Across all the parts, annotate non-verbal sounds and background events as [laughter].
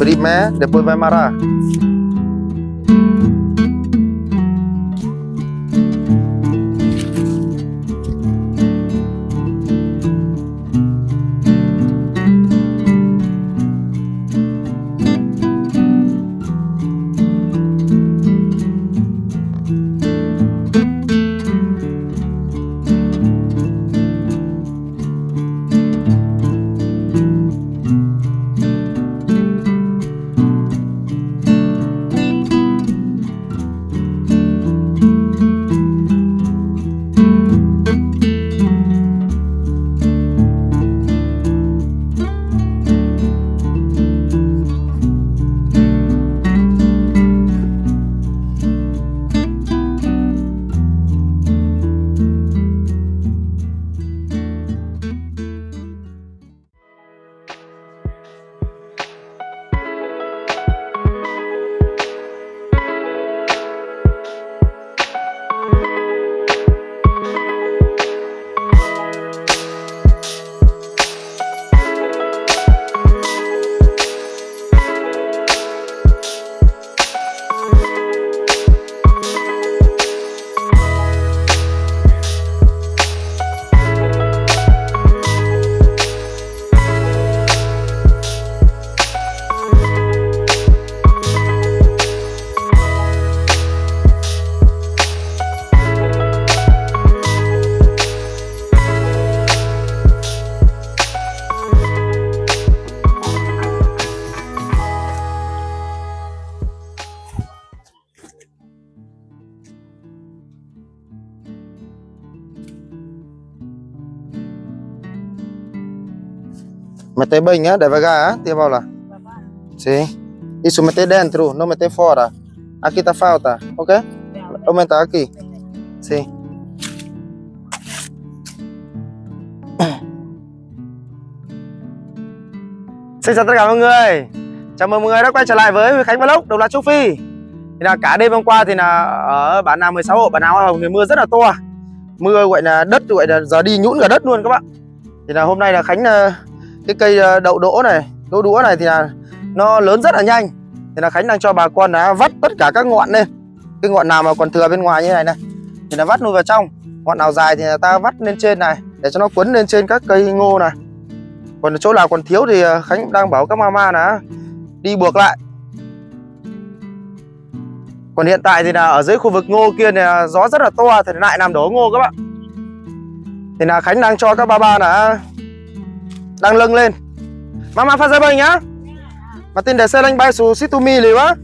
Mate beri me, depois vai Mete bem, né? Devagar, hein? Tia Paula. Sim. Isso, meter dentro, não meter fora. Aqui tá falta, ok? Aumentar aqui. Sim. [coughs] Xin chào tất cả mọi người Chào mừng mọi người đã quay trở lại với Khánh Vlog Đồng là Châu Phi Thì là cả đêm hôm qua thì là ở bản nào 16 hộ bản nào Hoa Hồng thì mưa rất là to Mưa gọi là đất gọi là giờ đi nhũn cả đất luôn các bạn Thì là hôm nay là Khánh ờ, cái cây ờ, đậu đỗ này, đỗ đũa này thì là nó lớn rất là nhanh. Thì là Khánh đang cho bà con đã vắt tất cả các ngọn lên. Cái ngọn nào mà còn thừa bên ngoài như này này, thì là vắt nuôi vào trong. Ngọn nào dài thì ta vắt lên trên này, để cho nó quấn lên trên các cây ngô này. Còn chỗ nào còn thiếu thì ờ, Khánh đang bảo các mama là đi buộc lại. Còn hiện tại thì là ở dưới khu vực ngô kia thì gió rất là to, thì lại làm đổ ngô các bạn. Thì là Khánh đang cho các ba ba là đang lưng lên. Mama phát ra bay nhá. Mà tin để xe lanh bay xuống situmi liều á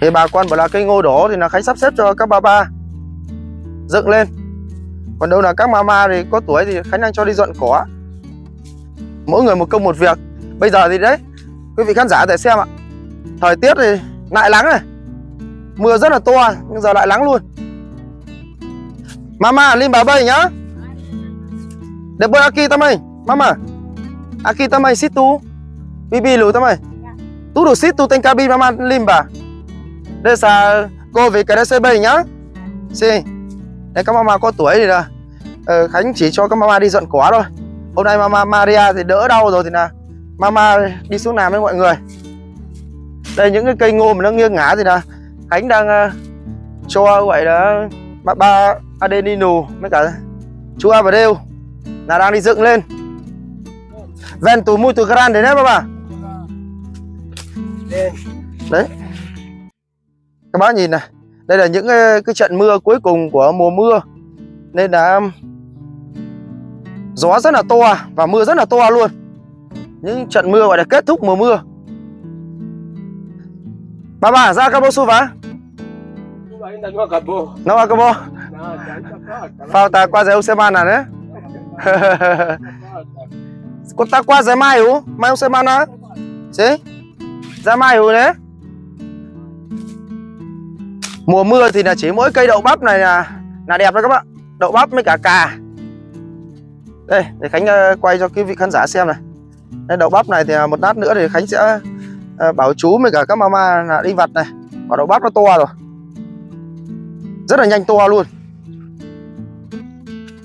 thì bà con bảo là cây ngô đổ thì là khánh sắp xếp cho các ba ba. Dựng lên. Còn đâu là các mama thì có tuổi thì khánh đang cho đi dọn cỏ. Mỗi người một công một việc. Bây giờ thì đấy, quý vị khán giả để xem ạ. Thời tiết thì lại nắng này. Mưa rất là to, nhưng giờ lại nắng luôn. Mama lên bà bay nhá. Depois aqui também, mama. Aqui também, se tu. Bibilu também. Se tu tem cabine mama limpa. Dessa cô về cái DCB nhá. Xin. Đây các mama có tuổi thì là uh, Khánh chỉ cho các mama đi dọn cỏ thôi. Hôm nay mama Maria thì đỡ đau rồi thì là mama đi xuống làm với mọi người. Đây những cái cây ngô mà nó nghiêng ngả thì là Khánh đang uh, cho gọi là ba, Adeninu với cả chú Abadeu là đang đi dựng lên. Vento muito grande đấy bà Đấy. Các bác nhìn này Đây là những cái, cái trận mưa cuối cùng của mùa mưa. Nên là Gió rất là to Và mưa rất là to luôn. Những trận mưa gọi là kết thúc mùa mưa. Bà bà ra Cabo vả Não acabou? Falta quase uma semana, né? Conta quase é maio, mais uma semana. Sim? Ra mai rồi đấy. Mùa mưa thì là chỉ mỗi cây đậu bắp này là là đẹp thôi các bạn. Đậu bắp với cả cà. Đây, để Khánh ờ, quay cho quý vị khán giả xem này. Đây, đậu bắp này thì à, một lát nữa thì Khánh sẽ ờ, bảo chú với cả các mama là đi vặt này. Quả đậu bắp nó to rồi. Rất là nhanh to luôn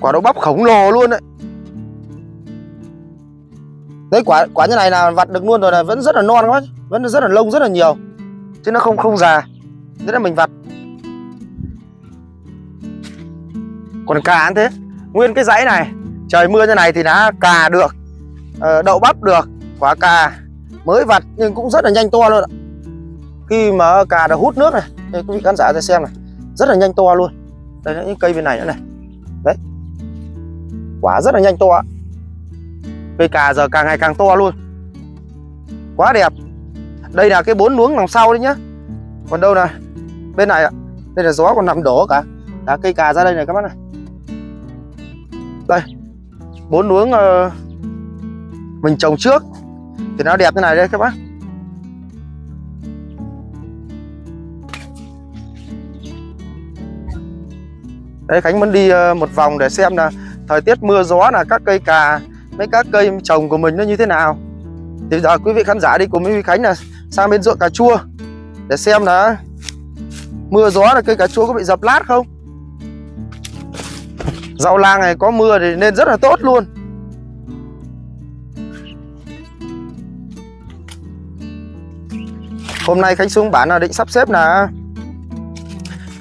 quả đậu bắp khổng lồ luôn đấy. Đấy, quả quả như này là vặt được luôn rồi là vẫn rất là non các bác vẫn rất là lông, rất là nhiều. Chứ nó không không già. Thế là mình vặt. Còn cà cũng thế. Nguyên cái dãy này, trời mưa như này thì đã cà được ờ, đậu bắp được, quả cà mới vặt nhưng cũng rất là nhanh to luôn ạ. Khi mà cà đã hút nước này đây quý vị khán giả ra xem này, rất là nhanh to luôn. Đây là những cây bên này nữa này. Đấy quả rất là nhanh to ạ. Cây cà giờ càng ngày càng to luôn. Quá đẹp. Đây là cái bốn luống đằng sau đấy nhá. Còn đâu này bên này ạ. Đây là gió còn nằm đổ cả. Đã cây cà ra đây này các bác này. Đây. Bốn luống uh, mình trồng trước. Thì nó đẹp như này đây các bác. Đấy Khánh muốn đi uh, một vòng để xem là thời tiết mưa gió là các cây cà mấy các cây trồng của mình nó như thế nào? Thì giờ quý vị khán giả đi cùng với Huy Khánh là sang bên ruộng cà chua để xem là mưa gió là cây cà chua có bị dập lát không? Rau lang này có mưa thì nên rất là tốt luôn. Hôm nay Khánh xuống bản là định sắp xếp là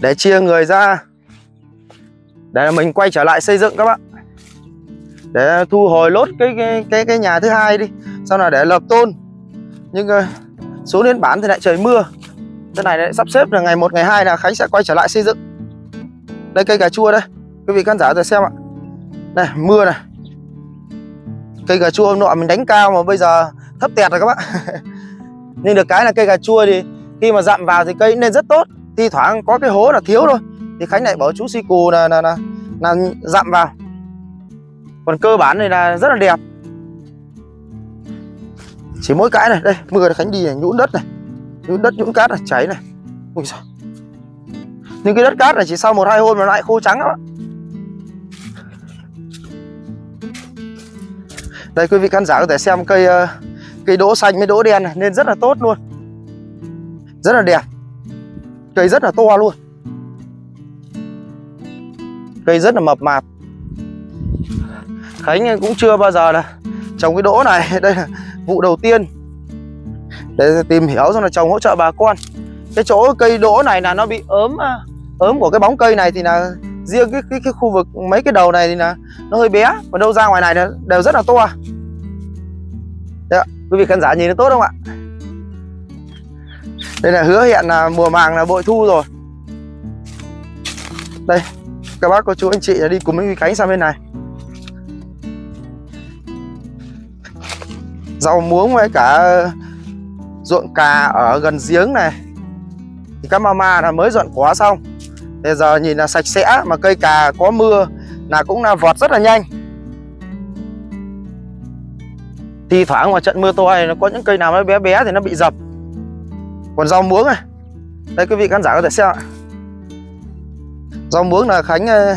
để chia người ra. Để mình quay trở lại xây dựng các bạn để thu hồi lốt cái cái cái, cái nhà thứ hai đi. Sau này để lập tôn. Nhưng ờ, xuống đến bản thì lại trời mưa. Cái này lại sắp xếp là ngày một ngày hai là khánh sẽ quay trở lại xây dựng. Đây cây cà chua đây. Quý vị khán giả rồi xem ạ. Này mưa này. Cây cà chua hôm nọ mình đánh cao mà bây giờ thấp tẹt rồi các bạn [laughs] nhưng được cái là cây cà chua thì khi mà dặm vào thì cây nên rất tốt. Thi thoảng có cái hố là thiếu thôi. Thì khánh lại bỏ chú si cù là là, là, là dặm vào còn cơ bản này là rất là đẹp. Chỉ mỗi cái này, đây, mưa là khánh đi này, nhũn đất này, nhũn đất, nhũn cát này, cháy này. Ui sao nhưng cái đất cát này chỉ sau một hai hôm nó lại khô trắng lắm. Đây, quý vị khán giả có thể xem cây ờ, cây đỗ xanh với đỗ đen này, nên rất là tốt luôn. Rất là đẹp. Cây rất là to luôn. Cây rất là mập mạp. Khánh cũng chưa bao giờ là trồng cái đỗ này. [laughs] Đây là vụ đầu tiên. Để tìm hiểu xong là trồng hỗ trợ bà con. Cái chỗ cây đỗ này là nó bị ốm à, ốm của cái bóng cây này thì là riêng cái cái, cái khu vực mấy cái đầu này thì là nó hơi bé. Còn đâu ra ngoài này đều rất là to. Đấy ạ, quý vị khán giả nhìn nó tốt không ạ? Đây là hứa hẹn là mùa màng là bội thu rồi. Đây các bác cô chú anh chị đi cùng với Khánh sang bên này. Rau muống với cả ruộng cà ở gần giếng này. Thì các mama là mới dọn quá xong. Bây giờ nhìn là sạch sẽ, mà cây cà có mưa là cũng là vọt rất là nhanh. Thi thoảng mà trận mưa to này nó có những cây nào nó bé bé thì nó bị dập. Còn rau muống này đây, quý vị khán giả có thể xem ạ. Rau muống là khánh ờ,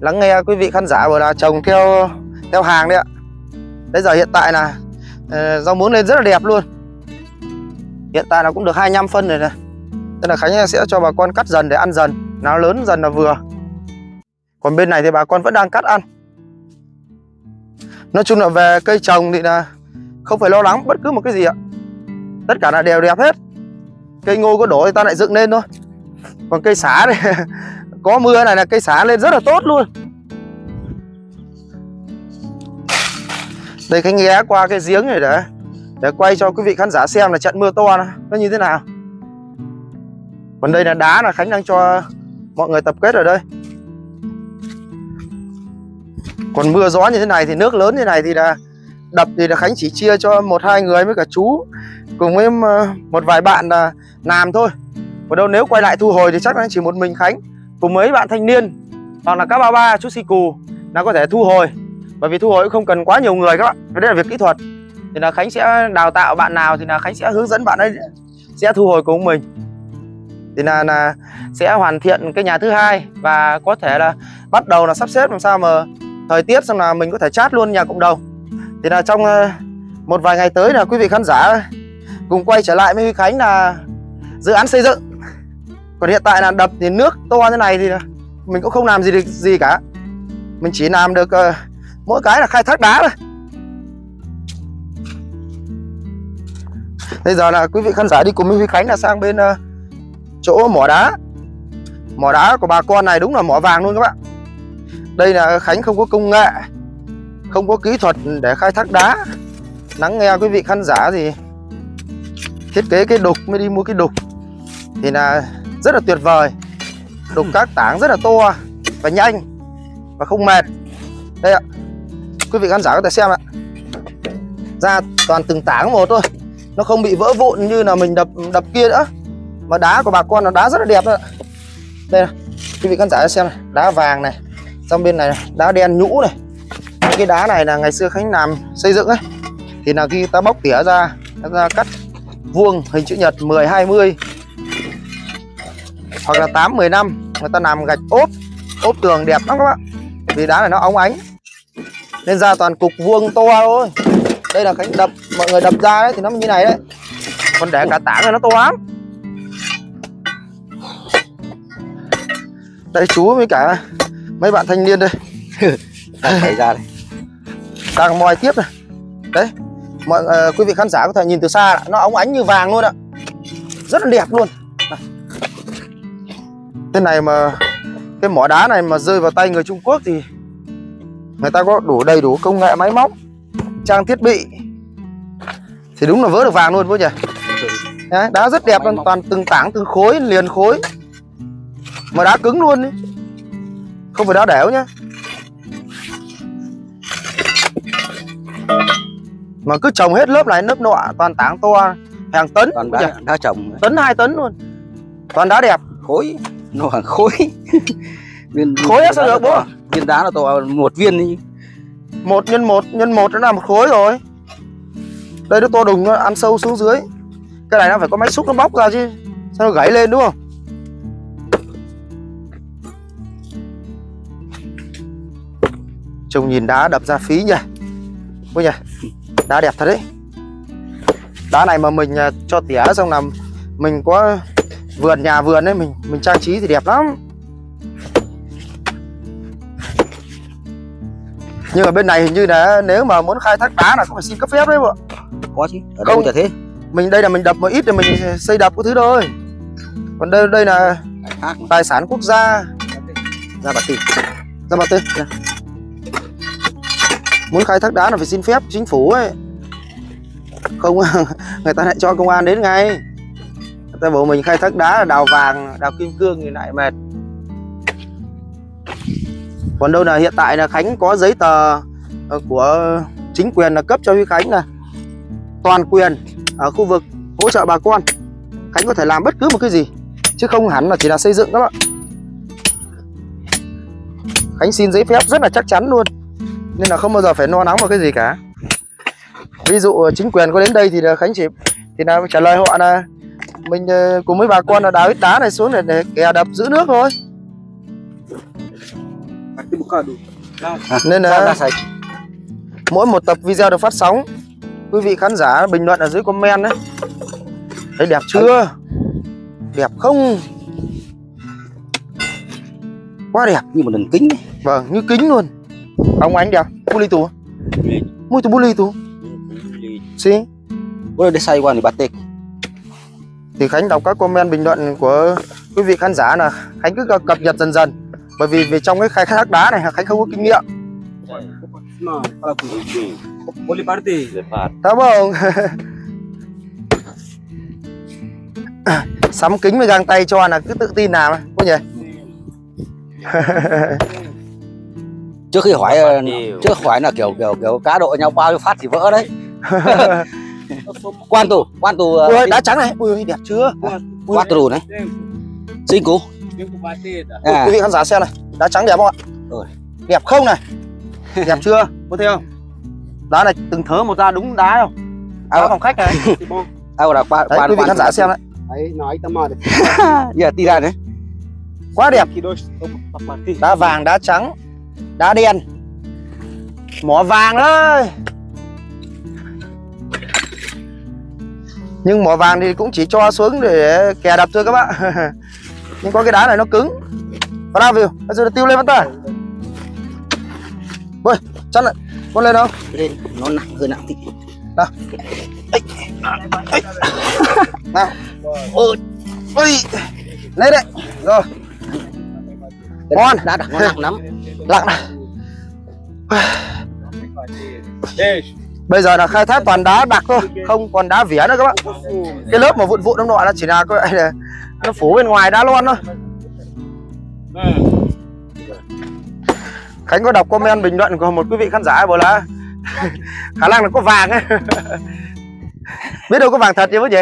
lắng nghe quý vị khán giả vừa là trồng theo theo hàng đấy ạ. Bây giờ hiện tại là uh, rau muống lên rất là đẹp luôn. Hiện tại nó cũng được 25 phân rồi này nên là khánh sẽ cho bà con cắt dần để ăn dần. Nó lớn dần là vừa. Còn bên này thì bà con vẫn đang cắt ăn. Nói chung là về cây trồng thì là không phải lo lắng bất cứ một cái gì ạ. Tất cả là đều đẹp hết. Cây ngô có đổ thì ta lại dựng lên thôi. Còn cây xá này [laughs] có mưa này là cây xá lên rất là tốt luôn. Đây khánh ghé qua cái giếng này để để quay cho quý vị khán giả xem là trận mưa to nó, nó như thế nào. Còn đây là đá là khánh đang cho mọi người tập kết ở đây. Còn mưa gió như thế này thì nước lớn như này thì là đập thì là khánh chỉ chia cho một hai người với cả chú cùng với ờ, một vài bạn là làm thôi. Còn đâu nếu quay lại thu hồi thì chắc là chỉ một mình khánh cùng mấy bạn thanh niên hoặc là các ba ba chú si cù là có thể thu hồi bởi vì thu hồi cũng không cần quá nhiều người các bạn. Cái đấy là việc kỹ thuật. Thì là khánh sẽ đào tạo bạn nào thì là khánh sẽ hướng dẫn bạn ấy sẽ thu hồi cùng mình. Thì là, là sẽ hoàn thiện cái nhà thứ hai và có thể là bắt đầu là sắp xếp làm sao mà thời tiết xong là mình có thể chat luôn nhà cộng đồng. Thì là trong ờ, một vài ngày tới là quý vị khán giả cùng quay trở lại với Huy Khánh là dự án xây dựng. Còn hiện tại là đập thì nước to như này thì mình cũng không làm gì được gì cả. Mình chỉ làm được uh, mỗi cái là khai thác đá thôi. Bây giờ là quý vị khán giả đi cùng với Khánh là sang bên uh, chỗ mỏ đá. Mỏ đá của bà con này đúng là mỏ vàng luôn các bạn. Đây là Khánh không có công nghệ không có kỹ thuật để khai thác đá. Nắng nghe quý vị khán giả thì thiết kế cái đục mới đi mua cái đục thì là rất là tuyệt vời. Đục các tảng rất là to và nhanh và không mệt. Đây ạ quý vị khán giả có thể xem ạ. Ra toàn từng tảng một thôi. Nó không bị vỡ vụn như là mình đập đập kia nữa. Mà đá của bà con nó đá rất là đẹp đó đây này. quý vị khán giả xem này. Đá vàng này trong bên này đá đen nhũ này. Cái đá này là ngày xưa khánh làm xây dựng ấy. Thì là khi ta bóc tỉa ra, ta ra cắt vuông hình chữ nhật 10 20 hoặc là 8 10 năm, người ta làm gạch ốp ốp tường đẹp lắm các bạn. Vì đá này nó óng ánh nên ra toàn cục vuông to thôi. Đây là khánh đập mọi người đập ra đấy thì nó như này đấy. Còn để cả tảng này nó to lắm. Đây chú với cả mấy bạn thanh niên đây. [laughs] Phải ra đây. Đang moi tiếp này. Đấy mọi uh, quý vị khán giả có thể nhìn từ xa nó óng ánh như vàng luôn ạ. Rất là đẹp luôn. Này. thế này mà cái mỏ đá này mà rơi vào tay người Trung Quốc thì người ta có đủ đầy đủ công nghệ máy móc trang thiết bị. Thì đúng là vỡ được vàng luôn bố nhỉ? Đấy, đá rất đẹp luôn toàn từng tảng từng khối liền khối. Mà đá cứng luôn ý. không phải đá đẻo nhá. Mà cứ trồng hết lớp này lớp nọ toàn tảng to hàng tấn toàn đá, đá trồng. Tấn hai tấn luôn. Toàn đá đẹp. Khối nó hàng khối. [laughs] Viên Khối á, sao được bố? Viên đá là to một viên đi. Một nhân một nhân một nó là một khối rồi. Đây nó to đùng nó ăn sâu xuống dưới. Cái này nó phải có máy xúc nó bóc ra chứ, sao nó gãy lên đúng không? Trông nhìn đá đập ra phí nhỉ. Ôi nhỉ, đá đẹp thật đấy. Đá này mà mình à, cho tỉa xong làm mình có vườn nhà vườn ấy, mình mình trang trí thì đẹp lắm. Nhưng ở bên này hình như là nếu mà muốn khai thác đá là cũng phải xin cấp phép đấy bộ. Có chứ ở đâu chả thế. Mình đây là mình đập một ít thì mình xây đập cái thứ thôi. Còn đây đây là tài sản quốc gia. Ra bà tìm ra mặt tư muốn khai thác đá là phải xin phép chính phủ ấy. Không [laughs] người ta lại cho công an đến ngay. Người ta bảo mình khai thác đá là đào vàng đào kim cương thì lại mệt còn đâu là hiện tại là khánh có giấy tờ ờ, của chính quyền là cấp cho Huy khánh là toàn quyền ở khu vực hỗ trợ bà con. Khánh có thể làm bất cứ một cái gì chứ không hẳn là chỉ là xây dựng các bạn. Khánh xin giấy phép rất là chắc chắn luôn Nên là không bao giờ phải lo lắng vào cái gì cả. Ví dụ chính quyền có đến đây thì là Khánh chỉ thì là trả lời họ là Mình ờ, cùng với bà con là đào ít đá này xuống để, để kè đập giữ nước thôi. Nên là mỗi một tập video được phát sóng Quý vị khán giả bình luận ở dưới comment đấy Thấy đẹp chưa? Đẹp không? Quá đẹp như một lần kính ấy. Vâng, như kính luôn Ông ánh đẹp, bu ly tù Muito bonito Sim bữa để say qua thì bắt tịch Thì Khánh đọc các comment bình luận của quý vị khán giả là Khánh cứ cập nhật dần dần Bởi vì về trong cái khai thác đá này Khánh không có kinh nghiệm. Tá bom Sắm kính với găng tay cho là cứ tự tin làm Có nhỉ? [laughs] Trước khi hỏi ờ, trước hỏi là kiểu kiểu kiểu cá độ nhau bao nhiêu phát thì vỡ đấy. [laughs] Quan tù quan tù ờ, Ui, đá trắng này. Ui đẹp chưa? Quan tù này. Xin cú Ui, à? Quý vị khán giả xem này Đá trắng đẹp không ạ? Rồi. Đẹp không này? [laughs] Đẹp chưa? Có thấy không? Đá này từng thớ một ra đúng đá không? Đá À. phòng khách này. [laughs] Ai là quan Đấy quý vị khán giả xem đấy Aí nói tao mà. giờ đi ra đấy Quá đẹp. Đá vàng đá trắng đá đen. Mỏ vàng đấy nhưng mỏ vàng thì cũng chỉ cho xuống để kè đập thôi các bạn [laughs] nhưng có cái đá này nó cứng có nào view bây giờ tiêu lên bắt ta Ôi, chắn lại. Con lên không? lên nó nặng hơi nặng tí Nào. Nào. Ôi. Ôi. Lên đấy. Rồi, Ngon. đã đặt nó nặng lắm lặng này. Bây giờ là khai thác toàn đá đặc thôi, không còn đá vỉa nữa các bạn. Cái lớp mà vụn vụn trong nọ nó chỉ là là nó phủ bên ngoài đá thôi. Ah, Khánh có đọc comment bình luận của một quý vị khán giả bảo là [laughs] khả năng là có vàng ấy. [laughs] Biết đâu có vàng thật chứ bố chị?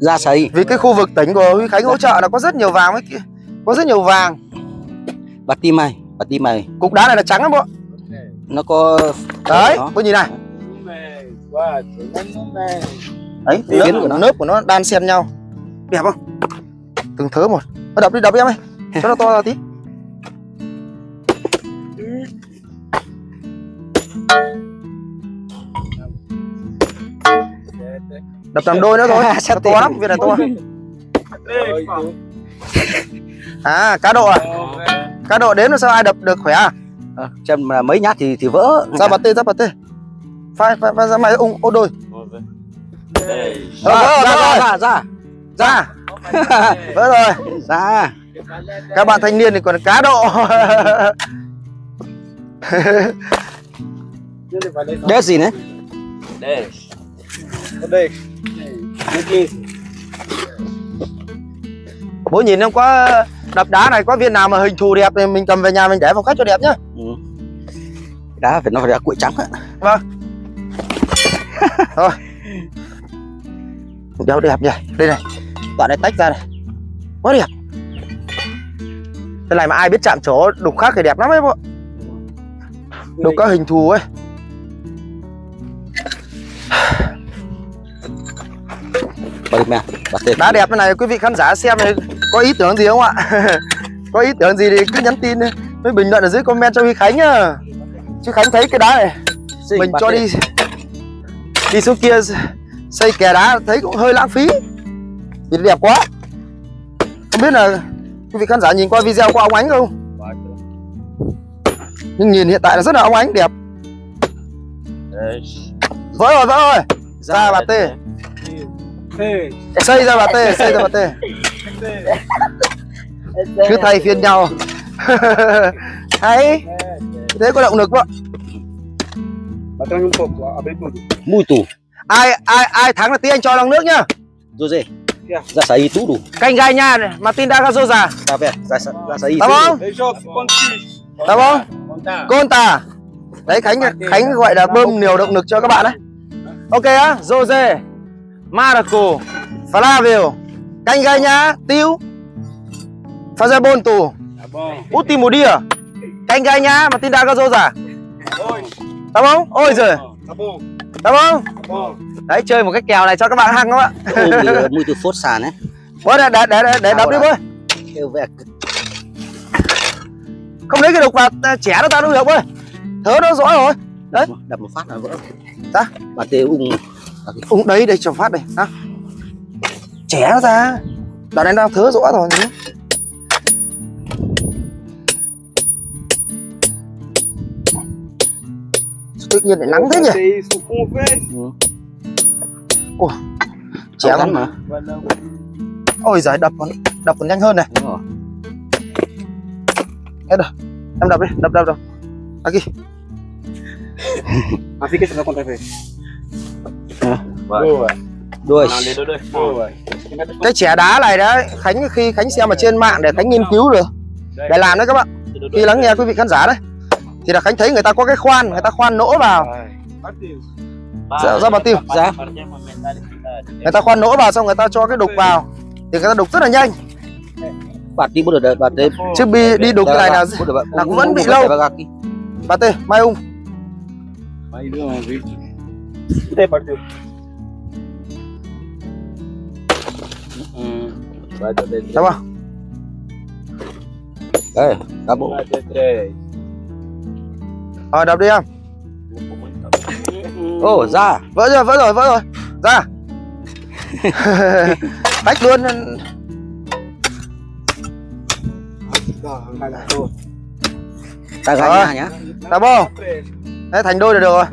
Ra sấy Vì cái khu vực tỉnh của Huy Khánh hỗ trợ là có rất nhiều vàng ấy, kìa. có rất nhiều vàng. bạt tim mày bạt tim mày Cục đá này là trắng lắm bộ. nó có Đấy, Đó. cô nhìn này. Mês. Đấy, lớp của nó. nớp của nó đan xen nhau. Đẹp không? Từng thớ một. Nó đập đi đập đi em ơi. Cho nó to ra tí. Đập làm đôi nữa thôi. [laughs] Nó to lắm, viên này to. [laughs] À, cá độ à? Cá độ đếm là sao ai đập được khỏe à? Ờ, xem là mấy nhát thì thì vỡ Ra bật tê, ra bật tê. Phai, phai, phai ra mày ung ô đôi. Ờ, ra ra ra ra ra Ra. Vỡ rồi. ra Các bạn thanh niên thì còn cá độ. [laughs] Đét gì đấy. Um quinze. Bố nhìn em có đập đá này có viên nào mà hình thù đẹp thì mình cầm về nhà mình để phòng khách cho đẹp nhá. ừ. đá phải nó phải là cuội trắng á Đéo đẹp nhỉ. Đây này. Đoạn này tách ra này. Quá đẹp. Cái này mà ai biết chạm chỗ đục khác thì đẹp lắm ấy bộ. Đục có hình thù ấy. Đá đẹp thế này quý vị khán giả xem thì có ý tưởng gì không ạ? [laughs] có ý tưởng gì thì cứ nhắn tin với bình luận ở dưới comment cho Huy Khánh nhá. Chứ Khánh thấy cái đá này mình cho đi đi xuống kia xây kè đá, thấy cũng hơi lãng phí. Vì đẹp quá. Không biết là quý vị khán giả nhìn qua video có ông ánh không? Nhưng nhìn hiện tại là rất là ông ánh, đẹp. Vỡ rồi vỡ rồi. Ra bà tê. Xây ra bà tê, xây ra bà tê. Cứ thay phiên nhau. [laughs] Hay. Thế có động lực không ạ trazer um pouco, abre tudo. mui tù. Ai ai ai thắng là tí anh cho lòng nước nhá. Rồi gì ra sấy tú đủ. Canh gai nha này Martin Dagazo già. Ra về ra ra sấy Tá X? Tá? Contar. Conta đấy Khánh Khánh gọi là bơm nhiều động lực cho các bạn đấy. Ok á Jose Marco Flavio. Canh gai nha Tiêu Fazebonto Tá bom. Último dia canh gai nha Martin Dagazo già. Oi. Tá bom? Ôi giời. Tá bom. Đấy chơi một cái kèo này cho các bạn hăng ôm thì mui từ phốt sàn ấy. Bố để để để để, đập đi bố. Kêu về Không lấy cái đục vào à, trẻ nó ta đâu được bố Thớ nó rõ rồi. Đấy. đập một phát là vỡ. Dạ. bà tê ung. Úng đấy đây trồng phát đây. À. Trẻ nó ra. Đoạn này đang thớ rõ rồi Tự nhiên lại nắng thế nhỉ? Vez. Trẻ chéo con mà. Ôi giời đập còn đập còn nhanh hơn này. Đúng rồi. Em đập đi đập đập đập. Esse pra contar vez. Vai. Boa. đuôi. Cái trẻ đá này đấy Khánh khi Khánh xem ở trên mạng để Khánh nghiên cứu được. Để làm đấy các bạn. Khi lắng nghe quý vị khán giả đấy Thì là Khánh thấy người ta có cái khoan Người ta khoan nỗ vào. Ra, ra bảo tiêu ra Người ta khoan nỗ vào xong người ta cho cái đục vào. Thì người ta đục rất là nhanh. Bà tí bữa được bà tê Chứ bi, đi đục cái này là là cũng vẫn bị lâu. Bà tê Mai ung. Vai ter três. Tá bom đây cá bộ. Rồi đập đi em ô ra Vỡ rồi vỡ rồi vỡ rồi Ra [laughs] Tách luôn ta gánh nhà nhá Tá bom? Đấy, thành đôi là được rồi.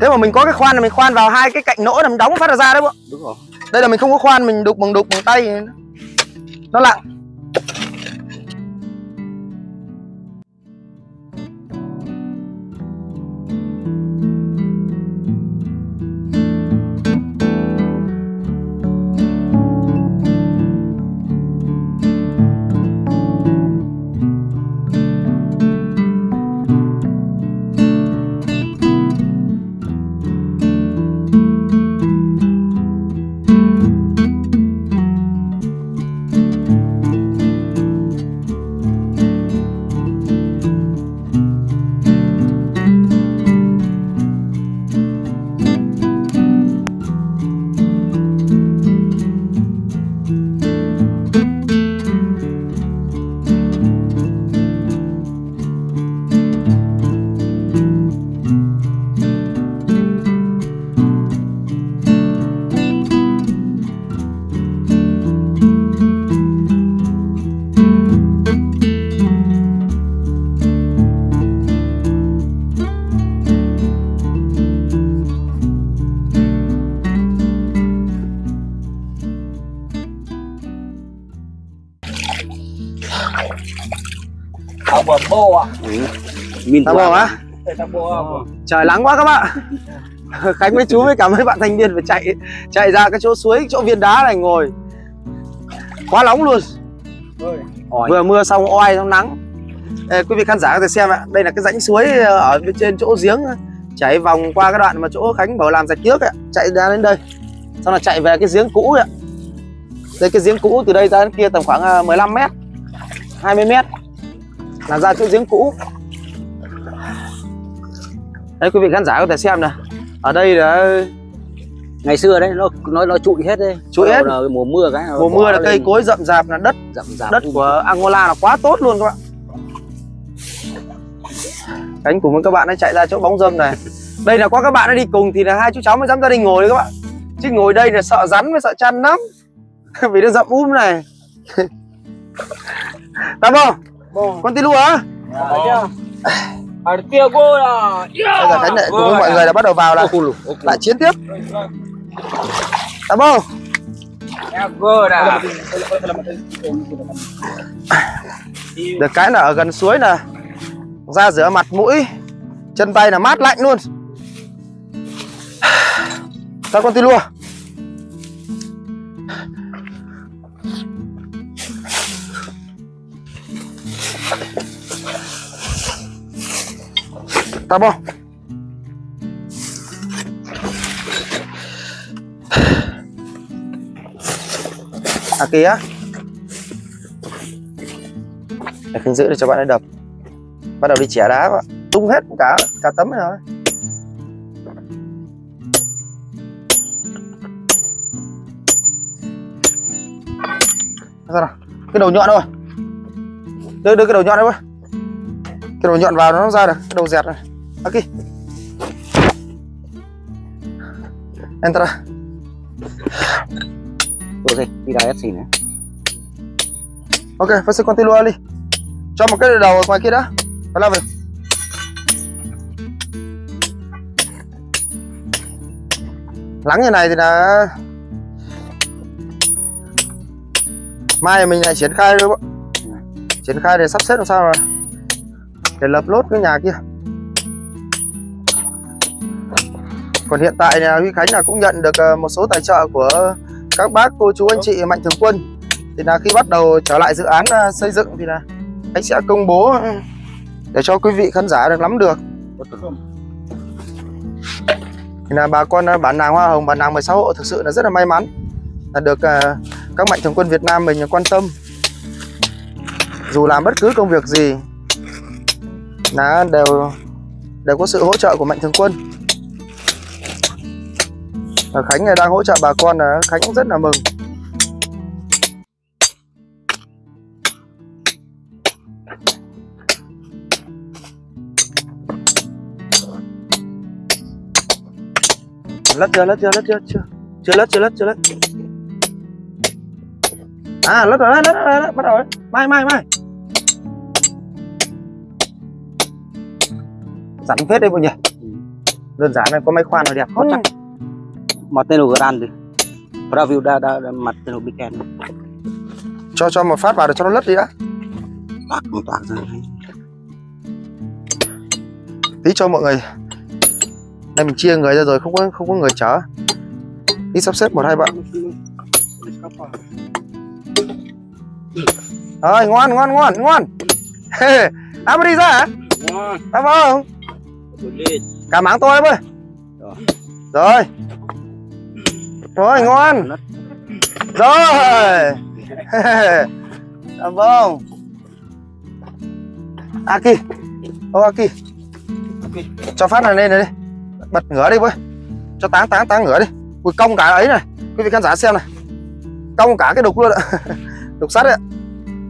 Thế mà mình có cái khoan là mình khoan vào hai cái cạnh nỗ là mình đóng phát ra ra đấy bố. đúng rồi Đây là mình không có khoan, mình đục bằng đục bằng tay. Nó lặng. Min Tá bom á? À? Trời nắng quá các bạn. [laughs] Khánh với chú với cả mấy bạn thanh niên phải chạy chạy ra cái chỗ suối, chỗ viên đá này ngồi. Quá nóng luôn. Vừa mưa xong oai xong nắng. Ê, quý vị khán giả có thể xem ạ, đây là cái rãnh suối ở bên trên chỗ giếng chảy vòng qua cái đoạn mà chỗ Khánh bảo làm rạch nước ấy, chạy ra đến đây. Xong là chạy về cái giếng cũ ấy. ạ. Đây cái giếng cũ từ đây ra đến kia tầm khoảng à, 15 mét 20 mét là ra chỗ giếng cũ Đấy quý vị khán giả có thể xem này Ở đây là ngày xưa đấy nó nó nó trụi hết đấy. Trụi hết. Là mùa mưa cái mùa mưa là cây lên cối rậm rạp là đất. Rậm rạp đất của Angola là quá tốt luôn các bạn. Cánh cùng với các bạn ấy chạy ra chỗ bóng dâm này. Đây là có các bạn ấy đi cùng thì là hai chú cháu mới dám gia đình ngồi đấy các bạn. Chứ ngồi đây là sợ rắn với sợ chăn lắm. [laughs] Vì nó rậm um này. [laughs] Tao không? bò. Con tí lùa á? Artiagola. Bây giờ Khánh lại cùng với mọi người đã bắt đầu vào là lại chiến tiếp. Tao không? Agora. Được cái là ở gần suối là ra rửa mặt mũi chân tay là mát lạnh luôn. [sighs] Sao con tí lùa Tá bom. Aqui á Để khinh giữ để cho bạn ấy đập Bắt đầu đi chẻ đá các bạn Tung hết cả cả tấm này rồi Sao nào Cái đầu nhọn thôi. Đưa, đưa cái đầu nhọn đấy thôi. Cái đầu nhọn vào nó ra được Cái đầu dẹt này Aquí Entra. Đi đài SC này. Ok, phải con continua đi Cho một cái đầu ở ngoài kia đã. Phải làm việc. Lắng như này thì là Mai mình lại triển khai ạ? Triển khai để sắp xếp làm sao mà Để lập lốt cái nhà kia Còn hiện tại là Huy Khánh là cũng nhận được ờ, một số tài trợ của các bác, cô chú, anh chị Mạnh Thường Quân. Thì là khi bắt đầu trở lại dự án ờ, xây dựng thì là anh sẽ công bố ờ, để cho quý vị khán giả được nắm được. Thì là bà con bản nàng hoa hồng bản nàng 16 hộ thực sự là rất là may mắn là được các mạnh thường quân Việt Nam mình quan tâm. Dù làm bất cứ công việc gì là đều đều có sự hỗ trợ của mạnh thường quân. Và Khánh này đang hỗ trợ bà con là Khánh cũng rất là mừng. Lất chưa lất chưa lất chưa chưa chưa lất chưa lất chưa lất. À lất rồi lất rồi đấy bắt đầu đấy. Mai mai mai. Rắn phết đấy bộ nhỉ đơn giản này có máy khoan là đẹp không chắc. Bravil đã đã đã mặt tên của Biken cho cho một phát vào để cho nó lất đi đã. Toạc một toạc ra tí cho mọi người. Đây mình chia người ra rồi không có không có người chở. Đi sắp xếp một hai bạn. Rồi ngon ngon ngon ngon ăn đi ra hả? Ngon. ăn không? Cả máng tôi em ơi Rồi. Rồi ngon. rồi. Cảm [laughs] ơn Aki. Ô Aki. Cho phát này lên này đi. Bật ngửa đi với cho táng táng táng ngửa đi. Ui cong cả ấy này. Quý vị khán giả xem này. Cong cả cái đục luôn ạ. [laughs] Đục sắt đấy ạ.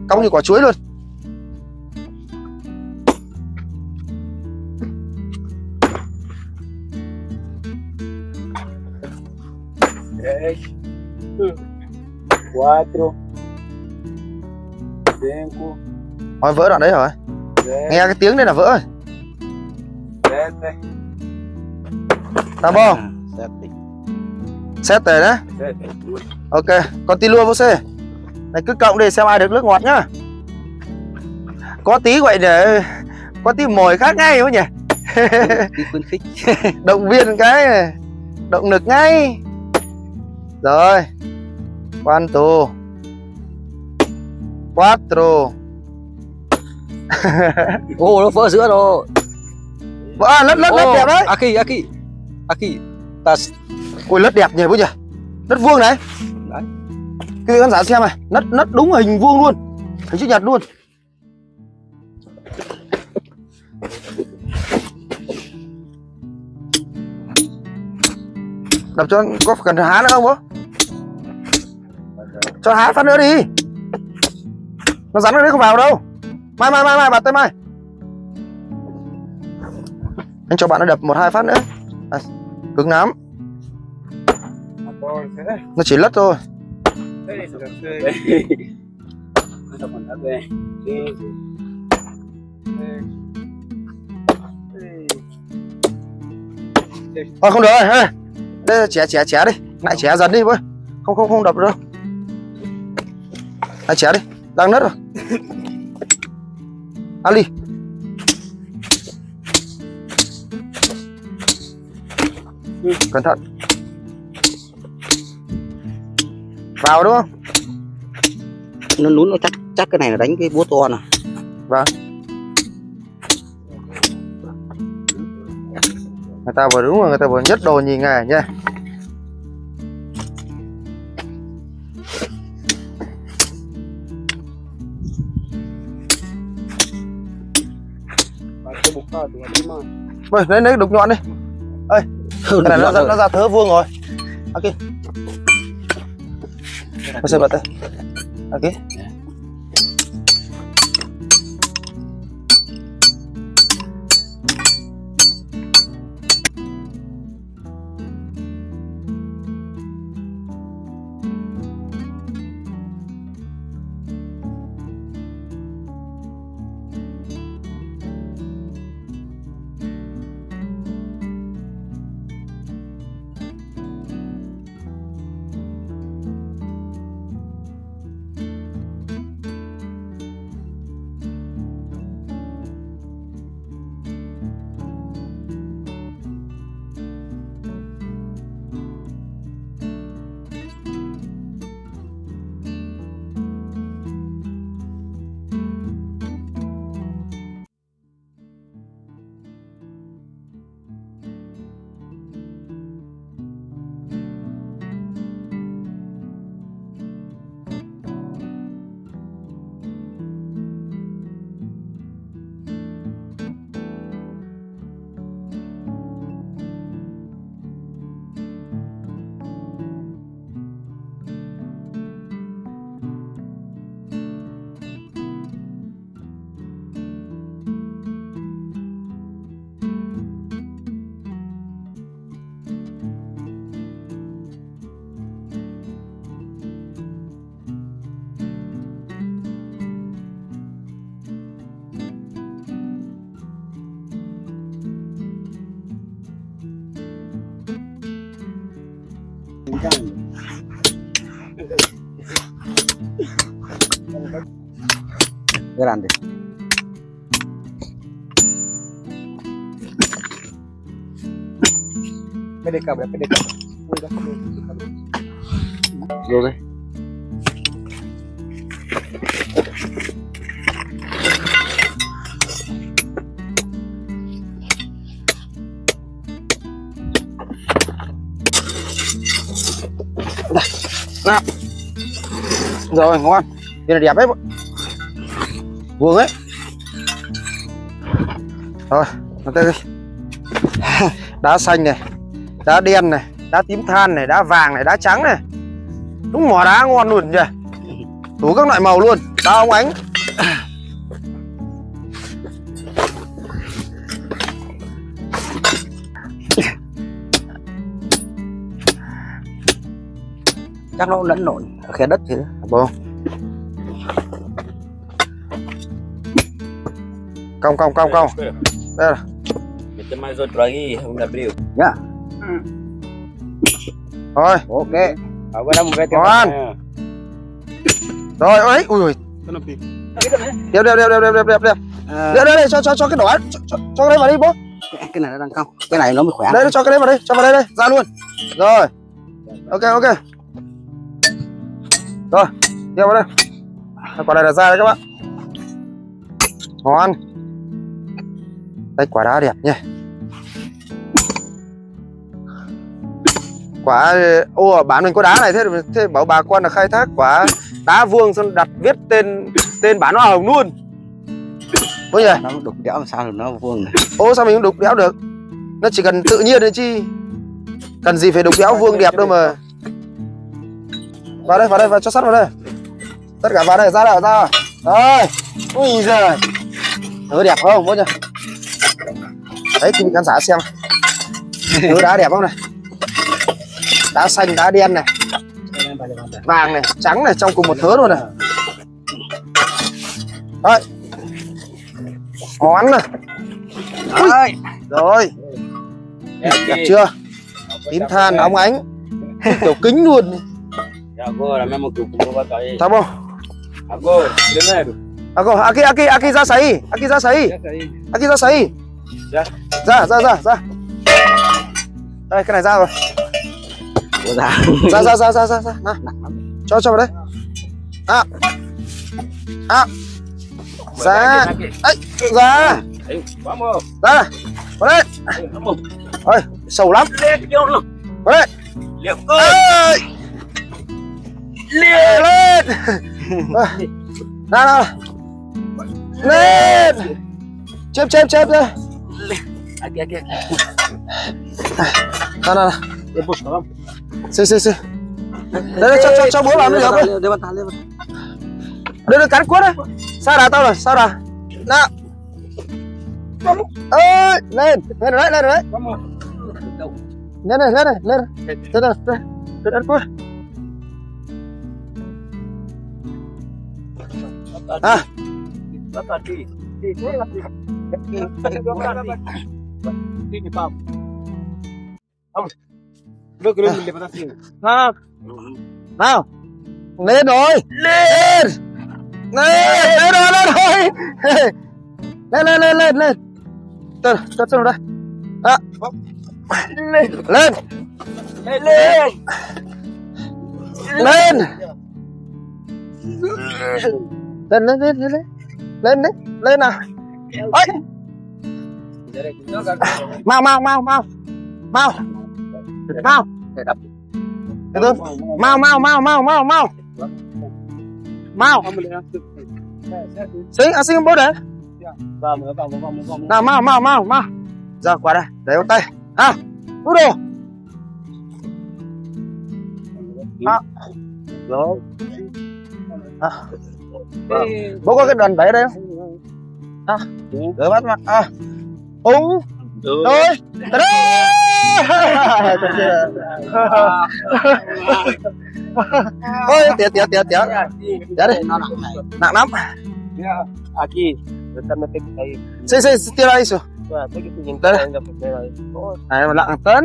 Cong như quả chuối luôn 4 5 Thôi vỡ đoạn đấy rồi Nghe cái tiếng đây là vỡ rồi. Tá bom? À, xét Sete đấy. Ok, continua xe. Này cứ cộng đi xem ai được nước ngọt nhá. Có tí vậy để Có tí mồi khác ngay không nhỉ? Khuyến khích. [laughs] Động viên cái này Động lực ngay. Rồi quanto quattro ô [laughs] nó vỡ giữa rồi. À, lất lất lất đẹp đấy. Aki Aki. Aki ta ui lất đẹp nhỉ bố nhỉ? Lất vuông này. Đấy. vị khán giả xem này lất lất đúng hình vuông luôn. Hình chữ nhật luôn. Đập cho có cần há nữa không bố cho há phát nữa đi. Nó rắn ở đấy không vào đâu. Mai mai mai mai bật tay mai. Anh cho bạn nó đập một hai phát nữa. À, cứng lắm. Nó chỉ lất thôi. Dezesseis. Thôi không được rồi, đây trẻ chẻ chẻ chẻ đi, lại chẻ dần đi thôi. không không không đập được đâu. Lại chẻ đi, đang nứt rồi. Ali. Cẩn thận. Vào đúng không? nó nún nó chắc chắc cái này là đánh cái búa to này Vâng. Người ta vừa đúng rồi, người ta vừa nhất đồ nhìn nghề nha. Ôi, lấy lấy đục nhọn đi. Cái này nó, ra- nó ra thớ vuông rồi. Ok. Nó sẽ bật đây. Ok. Grande. Pele cabra, pele cabra. Lo. Nào rồi, ngon. Đây là đẹp đấy. Vuông ấy rồi nó tới đây [laughs] đá xanh này, đá đen này, đá tím than này, đá vàng này, đá trắng này. Đúng mỏ đá ngon luôn nhỉ đủ các loại màu luôn. Đá óng ánh. Chắc nó lẫn lộn ở khe đất chứ. Vâng. Cong cong cong cong. Đây là. Abril. Nhá. Rồi, Ok. Agora vamos ver Ngon. rồi ấy, ui ui. Đẹp đẹp đẹp đẹp đẹp đẹp đẹp đẹp. À, Đây đây đây cho cho cho cái đỏ cho, cho, cho cái đấy vào đi bố. cái này nó đang cong. Cái này nó mới khỏe. Đây cho cái đấy vào đây, cho vào đây đây, ra luôn. Rồi. Ok ok. Rồi, tiếp vào đây. Quả này là ra đấy các bạn. Ngon. Đây quả đá đẹp nhỉ. Quả ô bán mình có đá này thế thế bảo bà con là khai thác quả đá vuông xong đặt viết tên tên bán hoa hồng luôn. Ôi nhỉ? Nó đục đẽo làm sao được nó vuông này. Ô sao mình không đục đẽo được Nó chỉ cần tự nhiên thôi chi Cần gì phải đục đẽo vuông đẹp đâu mà vào đây, vào đây, vào cho sắt vào đây. Tất cả vào đây, ra đây ra. Rồi Ui giời. Thứ đẹp không, bố nhỉ? Đấy, quý vị khán giả xem. Thứ đá đẹp không này? Đá xanh, đá đen này. Vàng này, trắng này, trong cùng một thớ luôn này. Đấy. Ngón này. Đấy. Rồi, đẹp chưa? Tím than, óng ánh. Kiểu kính luôn. Agora mesmo que o povo vai cair. Tá bom Agora, primeiro. Agora, aqui, aqui, aqui ra sair Aqui ra sair Essa aí. Aqui ra sair Ra. Ra, ra, ra, ra Đây, cái này ra rồi ra. Ra, ra, ra, ra, ra, ra Nào, cho, cho vào đây À À Ra Ấy, ra. Ra Vào đây. Ôi, sầu lắm. Vào đây Legal. ơi lên! [laughs] Lên nào nào lên! Chép chép chép đây Aqui, aqui, aqui. nào nào nào. Xì xì xì. Đây đây cho cho cho bố làm nó được đây đây đây cắn cuốn đây sao đà tao rồi sao đà? Nào. Ơi lên lên rồi đấy lên rồi đấy. Lên này lên này lên này. Lên lên cắn cuốn Bota aqui. Sini, Pam. Vamos. Vou querer me levantar assim. nào lên rồi lên lên lên rồi lên rồi lên lên lên lên lên từ từ xuống đây à. lên lên Lên, lên. lên lên lên lên lên lên. Lên đấy lên nào. Ơi mau mau mau mau. Mau. Mau. Từ mau mau mau mau mau mau. Mau. Xin à xin bố đấy nào mau mau mau mau. Giờ qua đây để tay. À ú đồ. À. rồi à. Bố có cái đòn bẩy đây không? À rửa bát mà à úng. Đôi tới đây. Ôi tía tía tía tía tía đi. Nó nặng này. nặng lắm que pedir Tá. ainda pra aí. này. Mà nặng tấn.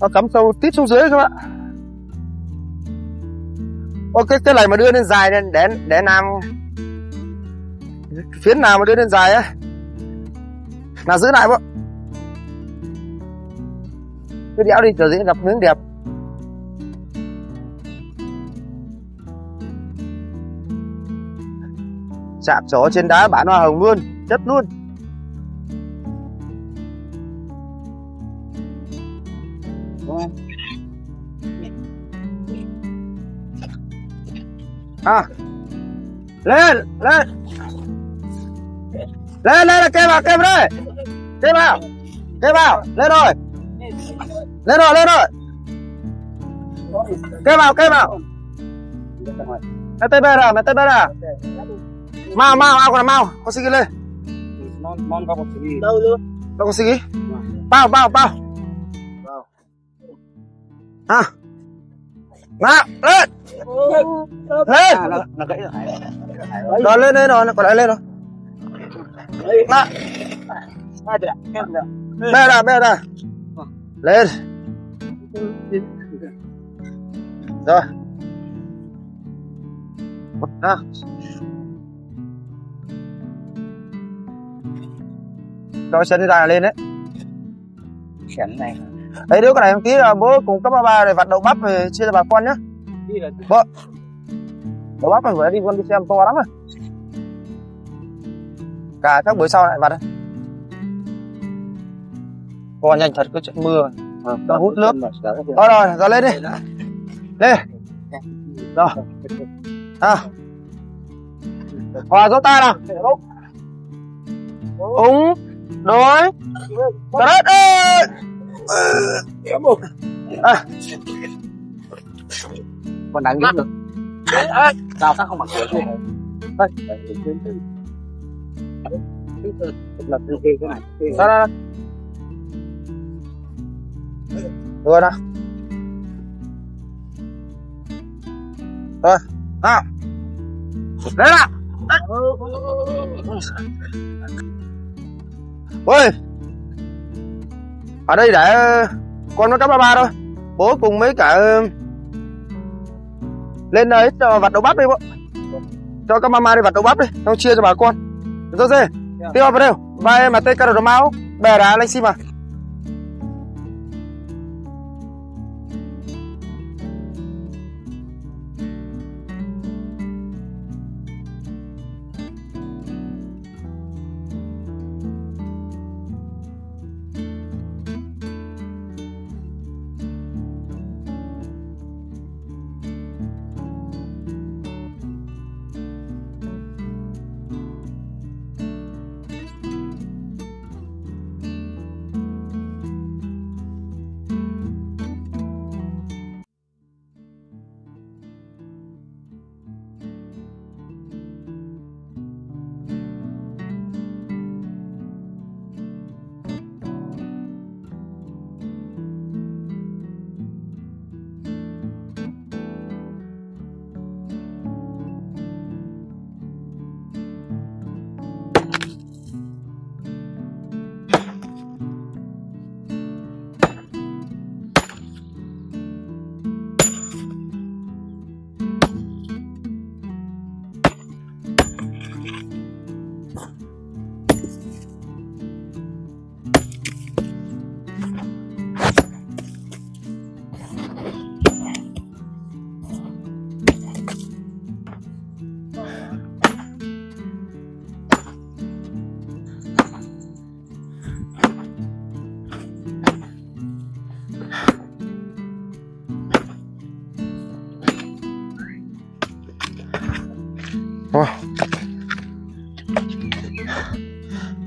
Nó cắm sâu tít xuống dưới các bạn Ô, cái cái này mà đưa lên dài nên để để nam phiến nào mà đưa lên dài á. Là giữ lại bọn. Cứ đéo đi chờ dễ gặp miếng đẹp. Chạm chó trên đá bán hoa hồng luôn chất luôn. À. Lên lên. Lên lên kê vào kê vào đây. Kê vào kê vào. Lên rồi. Lên rồi lên rồi. Kê vào kê vào. Mẹ tay bê ra mẹ tay bê ra. Mau mau mau còn mau. Con sige lên. Non non có một cái gì đâu luôn đâu con sige bao bao. Bao. À nào lên. Lên nó, gãy rồi. Rồi lên lên rồi còn lại lên rồi. Nào bê ra bê ra lên. Rồi. À. cho chân đi ra lên đấy. Chén này đấy đứa cái này một tí là bố cùng cấp ba ba để vặt đậu bắp về chia cho bà con nhá. Đi là đậu bắp này vừa đi con đi xem to lắm rồi cả các buổi sau lại vặt đấy. Còn nhanh thật cái trận mưa. Nó hút nước. Thôi rồi, rồi lên đi. Lên. Rồi. À. Hòa dấu tay nào. Úng. Đối đất ơi À còn đáng nghĩ được sao khác không mặc quần này? Đây là từ cái này Đó đó Rồi nào Rồi Nào. Lên nào. Ôi Ở đây để con nó cấp ba ba thôi. Bố cùng mấy cả Lên đấy cho vặt đậu bắp đi bố. Cho các mama đi vặt đậu bắp đi Xong chia cho bà con. Được dê? Tiêu vào đây. Vai mà tê cà rốt máu Bè đá lên xi mà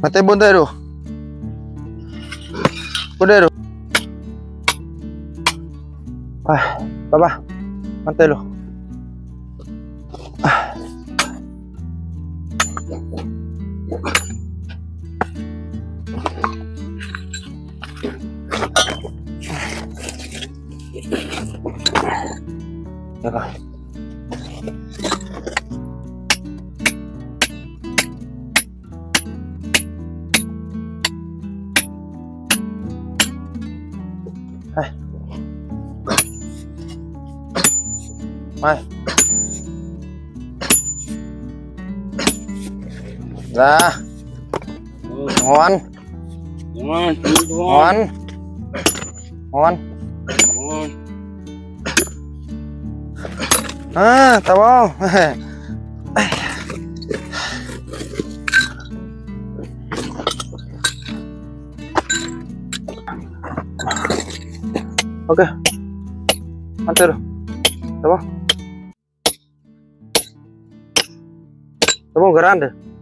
Mate bondero. Bondero. Ah, papá, mantelo. Ra, ngon, ngon ngon. Ngon. ngon À, tao bao. Ok. Ăn từ rồi. Tao bao. Tao bao grande.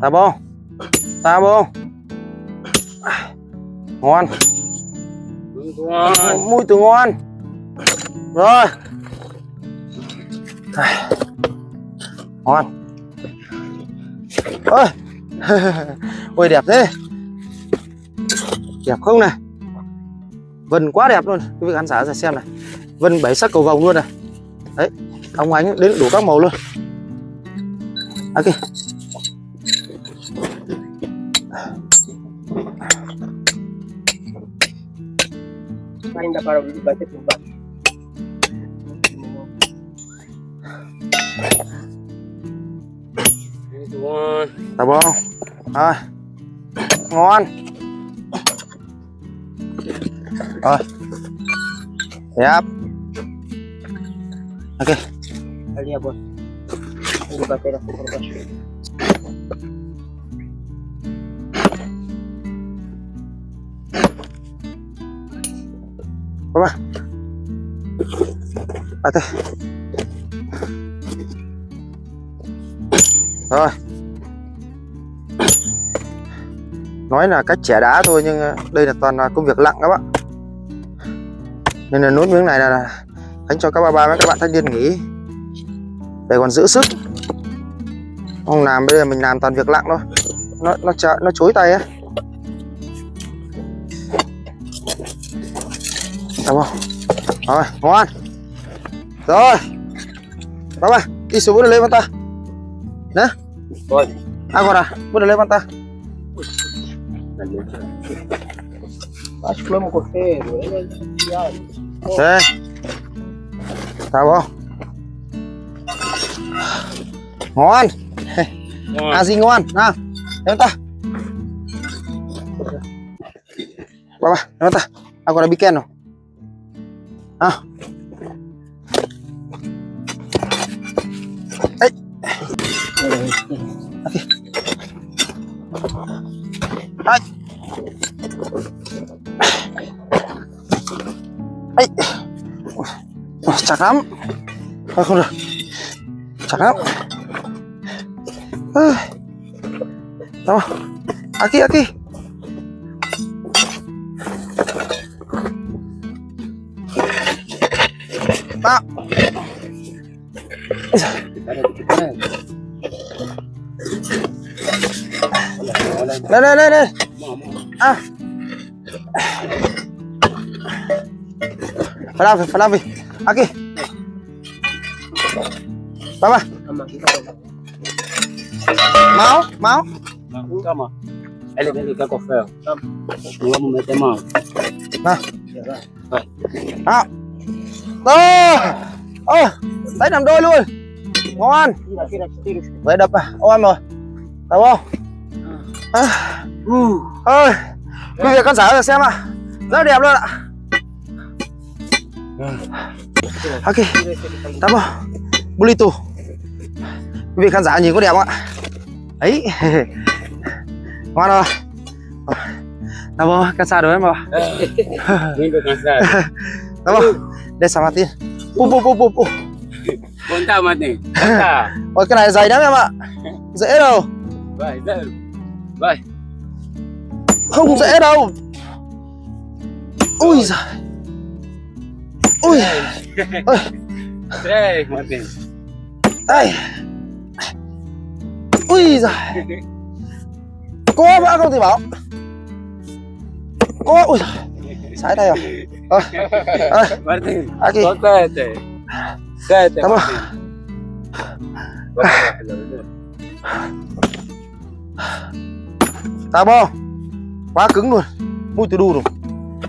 Tá bom? Tá bom. Ngon, ngon mùi từ ngon. Rồi. Ngon. Ôi. [laughs] Ôi đẹp thế. Đẹp không này? Vân quá đẹp luôn. Quý vị khán giả ra xem này. Vân bảy sắc cầu vồng luôn này. Đấy, ông ánh đến đủ các màu luôn. Ok. ainda para o vídeo bater por baixo Muito bom. Tá bom. Rồi. Ngon. Rồi. Đẹp. Ok. Ali a bola. Ele bater assim por baixo. Bye bye. À thế. Rồi. Nói là cách trẻ đá thôi nhưng đây là toàn là công việc lặng các bạn. Nên là nốt miếng này là, Khánh cho các ba ba với các bạn thanh niên nghỉ để còn giữ sức. Không làm bây giờ mình làm toàn việc lặng thôi. Nó nó chợ nó chối tay á. Đúng không? Rồi, ngon. Rồi. Bye bye. Đi xuống bước lên ta. Nè. Rồi. Agora, bước lên ta. Acho que mesmo coqueiro, ele é enfiado. Đây. Tao không? Ngon. Ngon. À gì ngon. Nào. Lên ta. Bye bye. Lên ta. Agora pequeno. À. Ấy. Ai. Ấy. Ôi, chặt lắm. Thôi không được. Chặt lắm. Ơi. Đâu? Aki, Aki. Đó. Ôi giời. Đây đây đây đây. À. Phải làm phải làm gì? Aki. Bye bye. Máu, máu. Calma. Ele vem com ferro. Não vamos meter mão. Vai. Nào. Đó. Ơ, đấy làm đôi luôn. Ngon. Vậy đập à? Ôm rồi. Đập không? À. Ơi. Quý vị con giả xem à. Rất đẹp luôn ạ. Ok. Đập không? Bulito. Quý vị khán giả nhìn có đẹp không ạ? Ấy. Ngon rồi. Đập không? Can sao đối mà. Muito cansado. [laughs] Tá bom? Desce, Martin. Pu, pu, pu, pu, pu. Conta, Martin. Conta. Ôi, cái này dày lắm em ạ. Dễ đâu. Vai, vai. Vai. Không dễ đâu. Ui giời. Ui. Ôi, Três, Martin. đây. Ui giời. Có bác không thì bảo. Có, ui giời. Sái tay rồi. Ơi, ơi, Martin. Aquí. Vai, vai, vai. tao bo quá cứng luôn mui từ đu rồi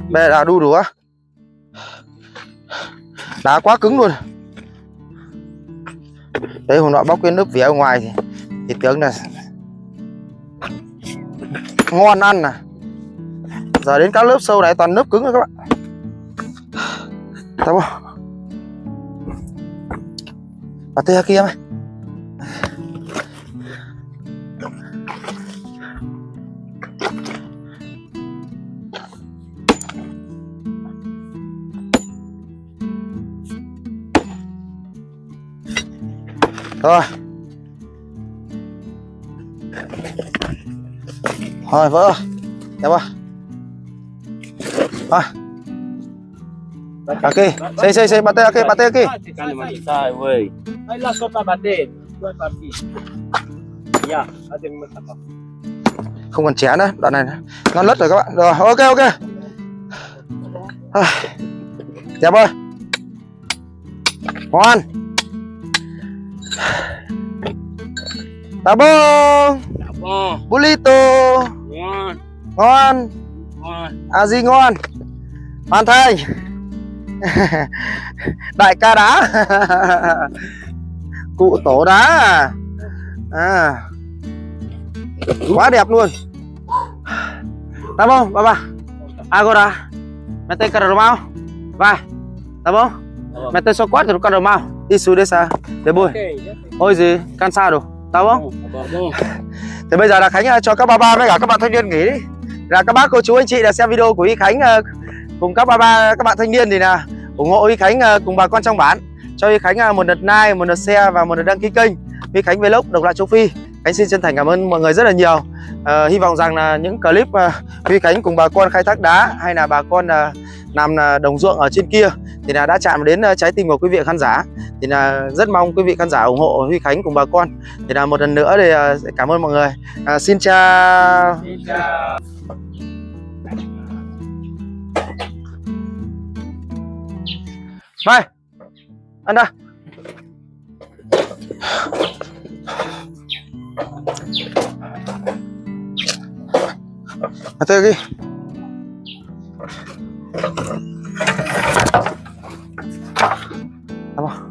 bè là đu rồi á đá quá cứng luôn. Đấy hôm nọ bóc cái nước vỉa ở ngoài thì thì tướng là ngon ăn nè giờ đến các lớp sâu này toàn lớp cứng rồi các bạn. Tao bo bà tê kia mày. Rồi rồi vỡ đẹp không rồi sai wei. Ai la sota bate. Parti. Ya, ada yang mata. Không còn chén nữa, đoạn này ngon lất rồi các bạn. Rồi, ok ok. À, Đẹp ơi. Ngon. Tá bom. Tá bom. Bonito. Ngon. Ngon. Ngon. À gì ngon. Hoàn thành. [laughs] Đại ca đá. [laughs] Cụ tổ đá. à. Quá đẹp luôn. Tá bom, babá. Agora, mete cara mal. Vai. Tá bom? Mete só quatro cara mal. Isso, dessa. Depois. Okay. Hoje, cansado. Tá bom? Tá bom. Thì bây giờ là Khánh ờ, cho các ba ba với cả các bạn thanh niên nghỉ đi. Là các bác cô chú anh chị là xem video của Y Khánh ờ, cùng các ba ba các bạn thanh niên thì là ủng hộ Y Khánh ờ, cùng bà con trong bản cho Y Khánh ờ, một lượt like, một lượt share và một lượt đăng ký kênh Y Khánh Vlog độc lạ châu Phi. Khánh xin chân thành cảm ơn mọi người rất là nhiều. Ờ, hy vọng rằng là những clip uh, Huy Khánh cùng bà con khai thác đá hay là bà con ờ, làm ờ, đồng ruộng ở trên kia thì là đã chạm đến ờ, trái tim của quý vị khán giả. Thì là rất mong quý vị khán giả ủng hộ Huy Khánh cùng bà con. Thì là một lần nữa thì sẽ cảm ơn mọi người. À, xin chào. Xin chào. Mai ăn đây. À, tôi đi Tama.